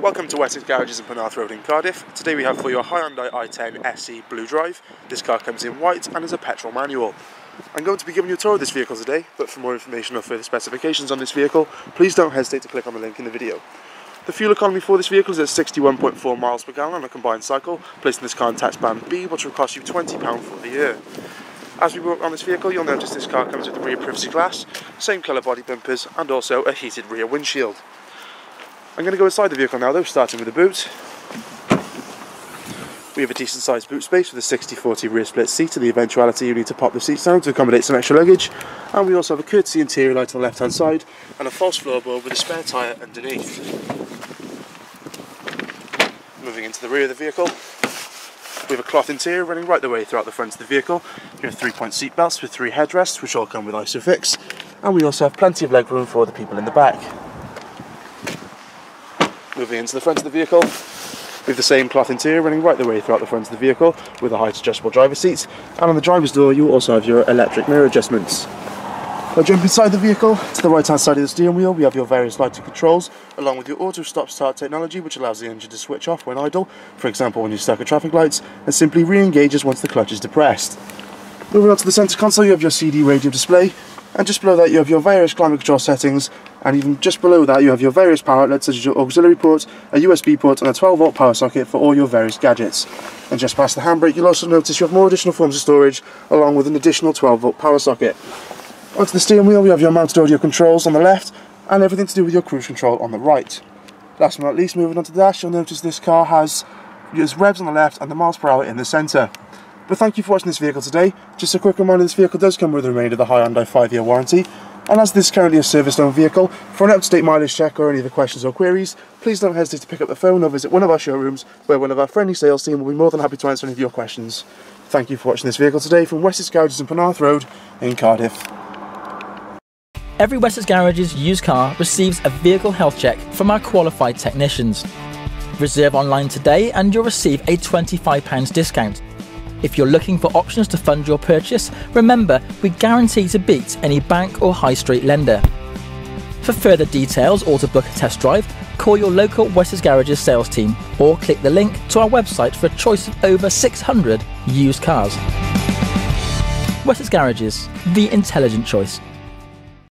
Welcome to Wessex Garages in Penarth Road in Cardiff. Today we have for you a Hyundai i10 SE Blue Drive. This car comes in white and is a petrol manual. I'm going to be giving you a tour of this vehicle today, but for more information or further specifications on this vehicle, please don't hesitate to click on the link in the video. The fuel economy for this vehicle is at 61.4 miles per gallon on a combined cycle, placing this car in tax band B, which will cost you £20 for the year. As we work on this vehicle, you'll notice this car comes with rear privacy glass, same colour body bumpers, and also a heated rear windshield. I'm going to go inside the vehicle now though, starting with the boot. We have a decent sized boot space with a 60-40 rear split seat in the eventuality you need to pop the seats down to accommodate some extra luggage. And we also have a courtesy interior light on the left hand side and a false floorboard with a spare tyre underneath. Moving into the rear of the vehicle, we have a cloth interior running right the way throughout the front of the vehicle. We have three-point seat belts with three headrests which all come with ISOFIX. And we also have plenty of legroom for the people in the back. Moving into the front of the vehicle, with the same cloth interior running right the way throughout the front of the vehicle with a height adjustable driver seat and on the driver's door you also have your electric mirror adjustments. Now jump inside the vehicle, to the right hand side of the steering wheel we have your various lighting controls along with your auto stop start technology which allows the engine to switch off when idle, for example when you're stuck at traffic lights and simply re-engages once the clutch is depressed. Moving on to the centre console you have your CD radio display and just below that you have your various climate control settings and even just below that you have your various power outlets such as your auxiliary port, a USB port and a 12 volt power socket for all your various gadgets. And just past the handbrake you'll also notice you have more additional forms of storage along with an additional 12 volt power socket. Onto the steering wheel we have your mounted audio controls on the left and everything to do with your cruise control on the right. Last but not least moving on to the dash you'll notice this car has its revs on the left and the miles per hour in the centre. But thank you for watching this vehicle today. Just a quick reminder this vehicle does come with the remainder of the Hyundai 5 year warranty. And as this is currently a service owned vehicle, for an up-to-date mileage check or any other questions or queries, please don't hesitate to pick up the phone or visit one of our showrooms where one of our friendly sales team will be more than happy to answer any of your questions. Thank you for watching this vehicle today from Wessex Garages in Penarth Road in Cardiff. Every Wessex Garages used car receives a vehicle health check from our qualified technicians. Reserve online today and you'll receive a £25 discount if you're looking for options to fund your purchase, remember we guarantee to beat any bank or high street lender. For further details or to book a test drive, call your local Wessex Garages sales team or click the link to our website for a choice of over 600 used cars. Wessex Garages, the intelligent choice.